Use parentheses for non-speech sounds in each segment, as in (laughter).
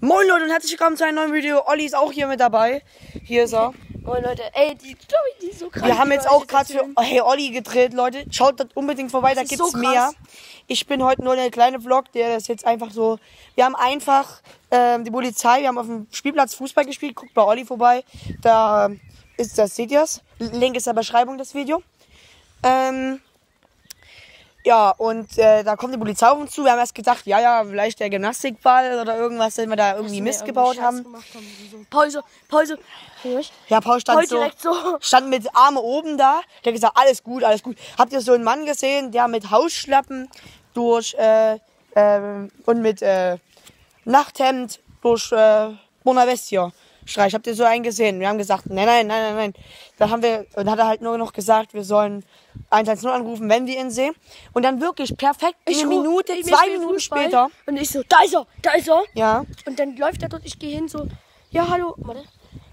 Moin Leute und herzlich willkommen zu einem neuen Video. Olli ist auch hier mit dabei. Hier ist er. Moin Leute, ey, die Story, die ist so krass. Wir haben jetzt auch gerade für. Hey Olli gedreht, Leute. Schaut dort unbedingt vorbei, da ist gibt's so mehr. Ich bin heute nur der kleine Vlog, der ist jetzt einfach so. Wir haben einfach ähm, die Polizei, wir haben auf dem Spielplatz Fußball gespielt. Guckt bei Olli vorbei. Da ähm, ist das, seht ihr's? Link ist in der Beschreibung das Video. Ähm, ja, und äh, da kommt die Polizei auf uns zu. Wir haben erst gedacht, ja, ja, vielleicht der Gymnastikball oder irgendwas, wenn wir da irgendwie Mist gebaut haben. So, Pause, Pause. Ja, Paul stand Paul so, so. stand mit Arme oben da. Der hat gesagt, alles gut, alles gut. Habt ihr so einen Mann gesehen, der mit Hausschlappen durch äh, ähm, und mit äh, Nachthemd durch äh, Bonavestia streicht? Habt ihr so einen gesehen? Wir haben gesagt, nein, nein, nein, nein, nein. Dann haben wir, und hat er halt nur noch gesagt, wir sollen 110 anrufen, wenn wir ihn sehen. Und dann wirklich perfekt eine ru- Minute, ich zwei Minuten Fußball später. Und ich so, da ist er, da ist er. Ja. Und dann läuft er dort, ich gehe hin so, ja, hallo, warte.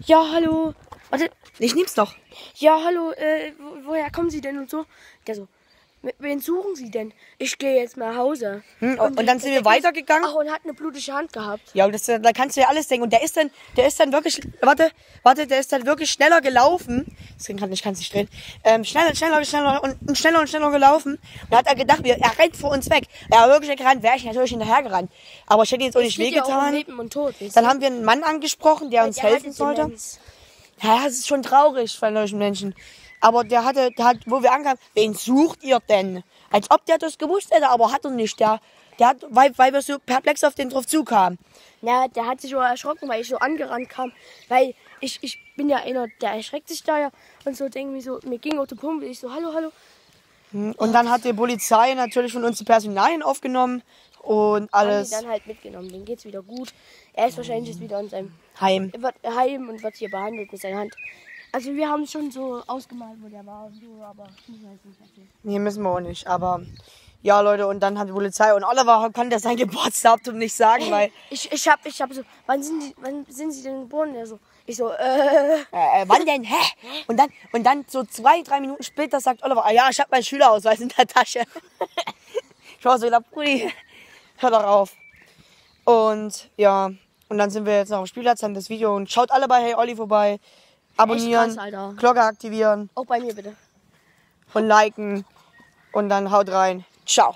Ja, hallo. Warte, Ich nehm's doch. ja, hallo, äh, wo, woher kommen Sie denn und so? Der so, "Mit- wen suchen Sie denn? Ich gehe jetzt nach Hause. Hm, und dann sind wir weitergegangen. Ach, und hat eine blutige Hand gehabt. Ja, das, da kannst du ja alles denken. Und der ist dann, der ist dann wirklich, warte, warte, der ist dann wirklich schneller gelaufen. Deswegen kann ich kann es nicht drehen. Ähm, schneller, schneller, schneller und, und schneller und schneller gelaufen. Und dann hat er gedacht, wir, er rennt vor uns weg. Er war wirklich gerannt, wäre ich natürlich hinterher gerannt. Aber ich hätte ihm jetzt auch nicht Geht ja auch wehgetan. Leben und Tod. Dann haben wir einen Mann angesprochen, der uns Der helfen sollte. Demenz. Ja, das ist schon traurig von solchen Menschen. Aber der hatte, der hat, wo wir ankamen, wen sucht ihr denn? Als ob der das gewusst hätte, aber hat er nicht. Der, der hat, weil, weil wir so perplex auf den drauf zukamen. Ja, der hat sich so erschrocken, weil ich so angerannt kam. Weil ich, ich bin ja einer, der erschreckt sich da ja. Und so denke mir so, mir ging auf den Pumpe. Ich so, hallo, hallo. Und dann hat die Polizei natürlich von uns die Personalien aufgenommen und Haben alles die dann halt mitgenommen. Dem geht's wieder gut. Er ist wahrscheinlich jetzt wieder in seinem heim. wird heim und wird hier behandelt mit seiner Hand. Also wir haben schon so ausgemalt, wo der war und so, aber man jetzt nicht erzählen. Nee, müssen wir auch nicht. Aber ja, Leute, und dann hat die Polizei und Oliver konnte sein (laughs) Geburtsdatum nicht sagen, weil (laughs) Ich, ich hab, ich hab so, wann sind die, wann sind sie denn geboren? Der so, ich so, äh, äh, äh, wann denn? Hä? Und dann und dann so zwei, drei Minuten später sagt Oliver, ah ja, ich habe meinen Schülerausweis in der Tasche. (laughs) ich war so, Brudi, hör doch auf. Und ja, und dann sind wir jetzt noch am Spielplatz, haben das Video und schaut alle bei Hey Olli vorbei. Abonnieren, krass. Glocke aktivieren auch bei mir bitte. und liken und dann haut rein. Ciao.